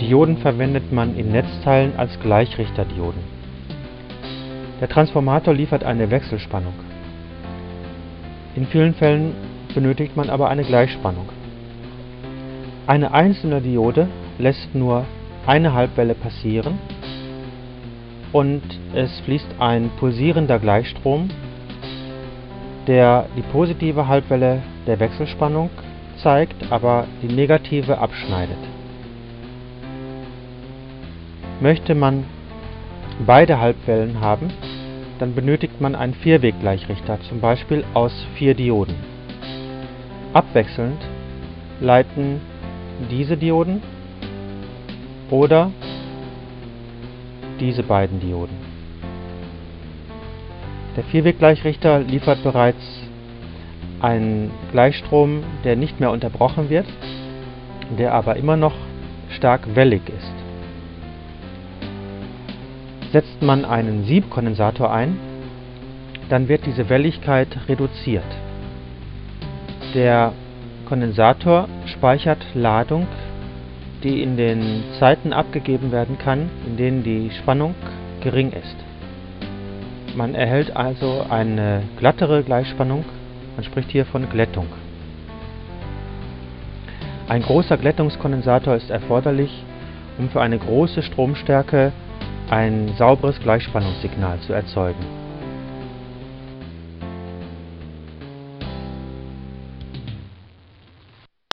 Dioden verwendet man in Netzteilen als Gleichrichterdioden. Der Transformator liefert eine Wechselspannung. In vielen Fällen benötigt man aber eine Gleichspannung. Eine einzelne Diode lässt nur eine Halbwelle passieren und es fließt ein pulsierender Gleichstrom, der die positive Halbwelle der Wechselspannung zeigt, aber die negative abschneidet. Möchte man beide Halbwellen haben, dann benötigt man einen Vierweggleichrichter, zum Beispiel aus vier Dioden. Abwechselnd leiten diese Dioden oder diese beiden Dioden. Der Vierweggleichrichter liefert bereits einen Gleichstrom, der nicht mehr unterbrochen wird, der aber immer noch stark wellig ist. Setzt man einen Siebkondensator ein, dann wird diese Welligkeit reduziert. Der Kondensator speichert Ladung, die in den Zeiten abgegeben werden kann, in denen die Spannung gering ist. Man erhält also eine glattere Gleichspannung, man spricht hier von Glättung. Ein großer Glättungskondensator ist erforderlich, um für eine große Stromstärke ein sauberes Gleichspannungssignal zu erzeugen